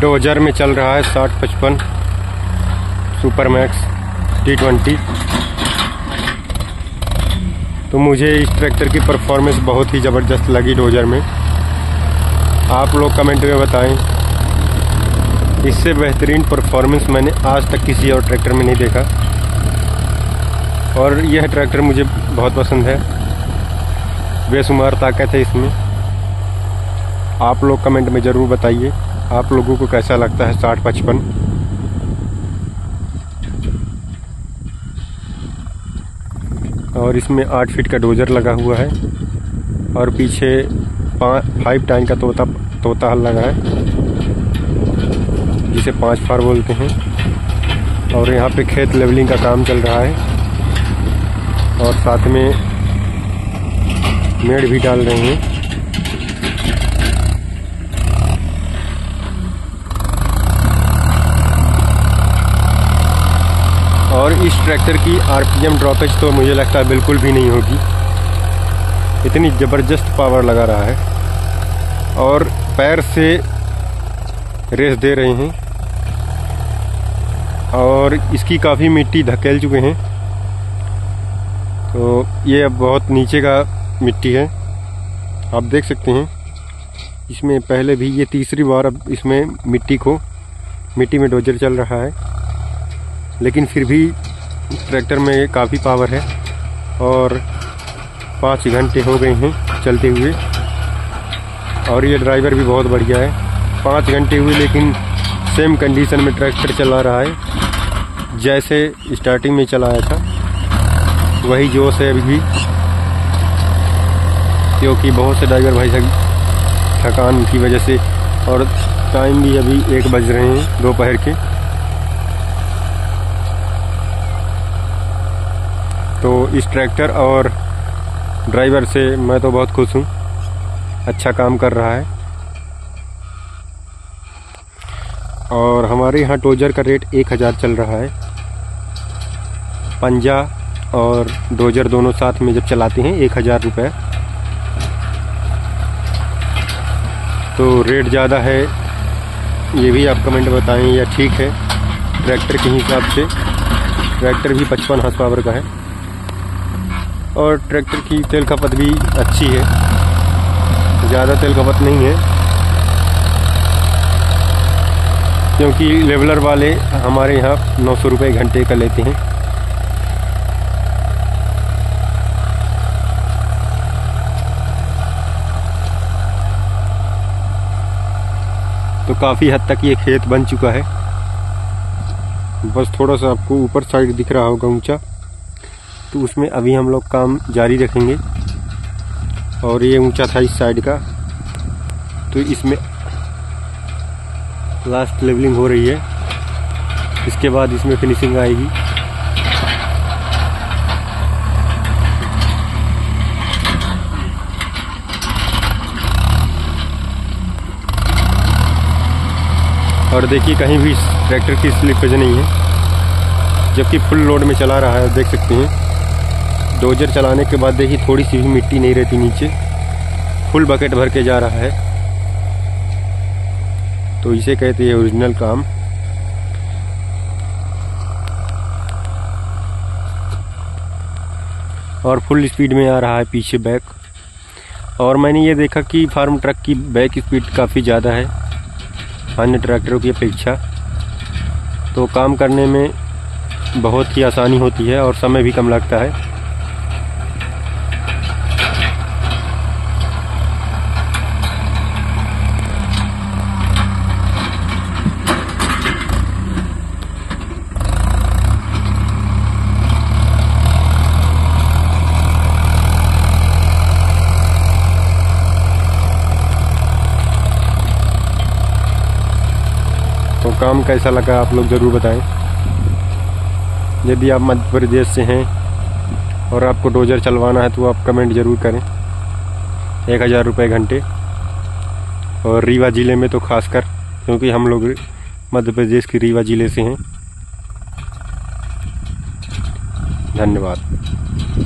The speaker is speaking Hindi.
डोजर में चल रहा है साठ पचपन सुपर मैक्स टी ट्वेंटी। तो मुझे इस ट्रैक्टर की परफॉर्मेंस बहुत ही ज़बरदस्त लगी डोजर में। आप लोग कमेंट में बताएँ, इससे बेहतरीन परफॉर्मेंस मैंने आज तक किसी और ट्रैक्टर में नहीं देखा। और यह ट्रैक्टर मुझे बहुत पसंद है। बेशुमार ताकत है इसमें। आप लोग कमेंट में ज़रूर बताइए। आप लोगों को कैसा लगता है साठ पचपन? और इसमें आठ फीट का डोजर लगा हुआ है और पीछे फाइव टाइम का तोता तोता हल लगा है, जिसे पाँच फार बोलते हैं। और यहाँ पे खेत लेवलिंग का काम चल रहा है और साथ में मेड़ भी डाल रहे हैं। और इस ट्रैक्टर की आरपीएम ड्रॉपेज तो मुझे लगता है बिल्कुल भी नहीं होगी। इतनी ज़बरदस्त पावर लगा रहा है और पैर से रेस दे रहे हैं और इसकी काफ़ी मिट्टी धकेल चुके हैं। तो ये अब बहुत नीचे का मिट्टी है। आप देख सकते हैं, इसमें पहले भी ये तीसरी बार अब इसमें मिट्टी को, मिट्टी में डोजर चल रहा है। लेकिन फिर भी ट्रैक्टर में काफ़ी पावर है और पाँच घंटे हो गए हैं चलते हुए। और ये ड्राइवर भी बहुत बढ़िया है। पाँच घंटे हुए लेकिन सेम कंडीशन में ट्रैक्टर चला रहा है, जैसे स्टार्टिंग में चलाया था। वही जोश है अभी भी, क्योंकि बहुत से ड्राइवर भाई साहब थकान की वजह से और टाइम भी अभी एक बज रहे हैं दोपहर के। तो इस ट्रैक्टर और ड्राइवर से मैं तो बहुत खुश हूँ। अच्छा काम कर रहा है। और हमारे यहाँ टोजर का रेट एक हज़ार चल रहा है। पंजा और डोजर दोनों साथ में जब चलाते हैं, एक हज़ार रुपये तो रेट ज़्यादा है, ये भी आप कमेंट बताएँ या ठीक है। ट्रैक्टर के हिसाब से। ट्रैक्टर भी पचपन हॉर्स पावर का है। और ट्रैक्टर की तेल खपत भी अच्छी है। ज़्यादा तेल खपत नहीं है। क्योंकि लेवलर वाले हमारे यहाँ नौ सौ रुपये घंटे का लेते हैं। तो काफ़ी हद तक ये खेत बन चुका है। बस थोड़ा सा आपको ऊपर साइड दिख रहा होगा ऊँचा। तो उसमें अभी हम लोग काम जारी रखेंगे। और ये ऊँचा था इस साइड का। तो इसमें लास्ट लेवलिंग हो रही है। इसके बाद इसमें फिनिशिंग आएगी। और देखिए कहीं भी ट्रैक्टर की स्लिपेज नहीं है, जबकि फुल लोड में चला रहा है देख सकते हैं। डोजर चलाने के बाद देखिए थोड़ी सी भी मिट्टी नहीं रहती नीचे। फुल बकेट भर के जा रहा है। तो इसे कहते हैं ओरिजिनल काम। और फुल स्पीड में आ रहा है पीछे बैक। और मैंने ये देखा कि फार्म ट्रक की बैक स्पीड काफ़ी ज़्यादा है, अन्य ट्रैक्टरों की अपेक्षा। तो काम करने में बहुत ही आसानी होती है और समय भी कम लगता है। काम कैसा लगा आप लोग ज़रूर बताएँ। यदि आप मध्य प्रदेश से हैं और आपको डोजर चलवाना है तो आप कमेंट ज़रूर करें। एक हज़ार रुपये घंटे। और रीवा ज़िले में तो खासकर, क्योंकि हम लोग मध्य प्रदेश के रीवा ज़िले से हैं। धन्यवाद।